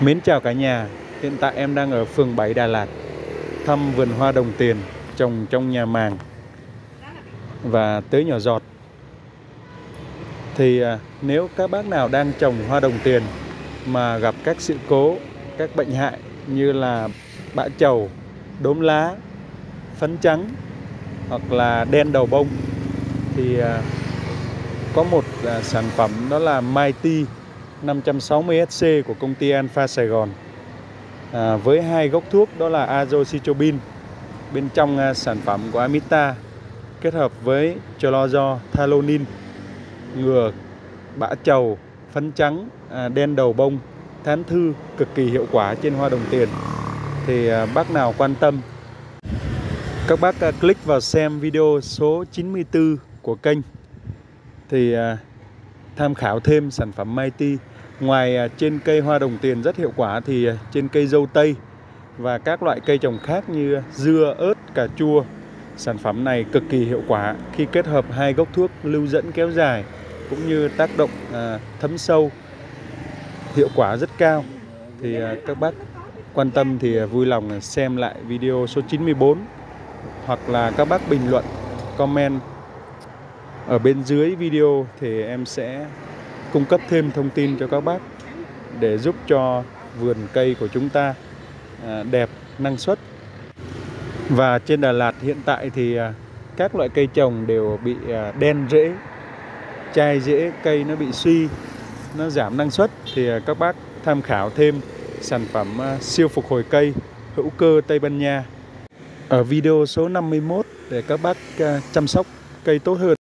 Mến chào cả nhà, hiện tại em đang ở phường 7 Đà Lạt Thăm vườn hoa đồng tiền trồng trong nhà màng. Và tưới nhỏ giọt. Thì à, nếu các bác nào đang trồng hoa đồng tiền Mà gặp các sự cố, các bệnh hại như là bã chầu, đốm lá, phấn trắng Hoặc là đen đầu bông Thì à, có một à, sản phẩm đó là Mighty 560SC của công ty Alpha Sài Gòn. À, với hai gốc thuốc đó là Azoxystrobin bên trong à, sản phẩm của Amita kết hợp với Chlorzo Thalonin ngừa bã chầu phấn trắng à, đen đầu bông thán thư cực kỳ hiệu quả trên hoa đồng tiền. Thì à, bác nào quan tâm? Các bác à, click vào xem video số 94 của kênh. Thì à, tham khảo thêm sản phẩm Mighty. Ngoài à, trên cây hoa đồng tiền rất hiệu quả thì à, trên cây dâu tây và các loại cây trồng khác như à, dưa, ớt, cà chua, sản phẩm này cực kỳ hiệu quả khi kết hợp hai gốc thuốc lưu dẫn kéo dài cũng như tác động à, thấm sâu hiệu quả rất cao. Thì à, các bác quan tâm thì vui lòng xem lại video số 94 hoặc là các bác bình luận comment ở bên dưới video thì em sẽ cung cấp thêm thông tin cho các bác để giúp cho vườn cây của chúng ta à, đẹp, năng suất. Và trên Đà Lạt hiện tại thì à, các loại cây trồng đều bị à, đen rễ, chai rễ, cây nó bị suy, nó giảm năng suất thì các bác tham khảo thêm sản phẩm siêu phục hồi cây hữu cơ Tây Ban Nha. Ở video số 51 để các bác chăm sóc cây tốt hơn.